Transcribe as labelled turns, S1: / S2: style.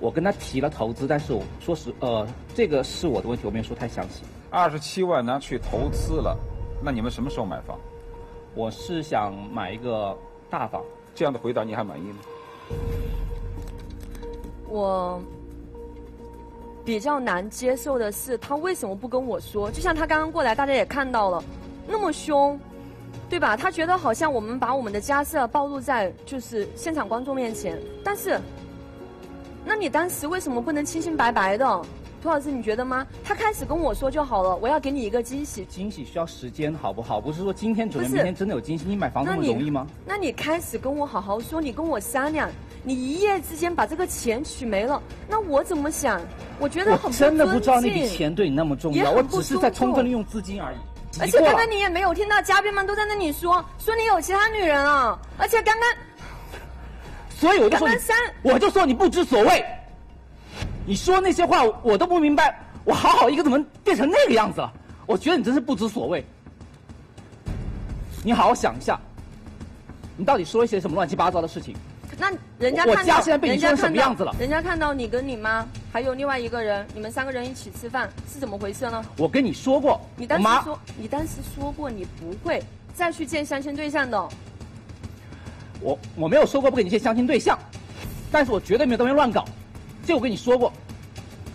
S1: 我跟他提了投资，但是我说实，呃，这个是我的问题，我没有说太详细。
S2: 二十七万拿去投资了，那你们什么时候买房？
S1: 我是想买一个大房。
S2: 这样的回答你还满意吗？
S3: 我比较难接受的是，他为什么不跟我说？就像他刚刚过来，大家也看到了，那么凶，对吧？他觉得好像我们把我们的家事暴露在就是现场观众面前，但是，那你当时为什么不能清清白白的？涂老师，你觉得吗？他开始跟我说就好了，我要给你一个惊喜。
S1: 惊喜需要时间，好不好？不是说今天准备，明天真的有惊喜。你买房那么容易吗？
S3: 那你开始跟我好好说，你跟我商量，你一夜之间把这个钱取没了，那我怎么想？我觉得很
S1: 我真的不知道那笔钱对你那么重要，我只是在充分利用资金而已。
S3: 而且刚刚你也没有听到嘉宾们都在那里说说你有其他女人啊，而且刚刚
S1: 所以我就说你我就说你不知所谓。你说那些话我都不明白，我好好一个怎么变成那个样子了？我觉得你真是不知所谓。你好好想一下，你到底说一些什么乱七八糟的事情？
S3: 那人家
S1: 我
S3: 看到
S1: 家现在被你
S3: 人家
S1: 说成什么
S3: 看到
S1: 样子了
S3: 人家看到你跟你妈还有另外一个人，你们三个人一起吃饭是怎么回事呢？
S1: 我跟你说过，
S3: 你当时说你当时说过你不会再去见相亲对象的，
S1: 我我没有说过不给你见相亲对象，但是我绝对没有东西乱搞，这我跟你说过。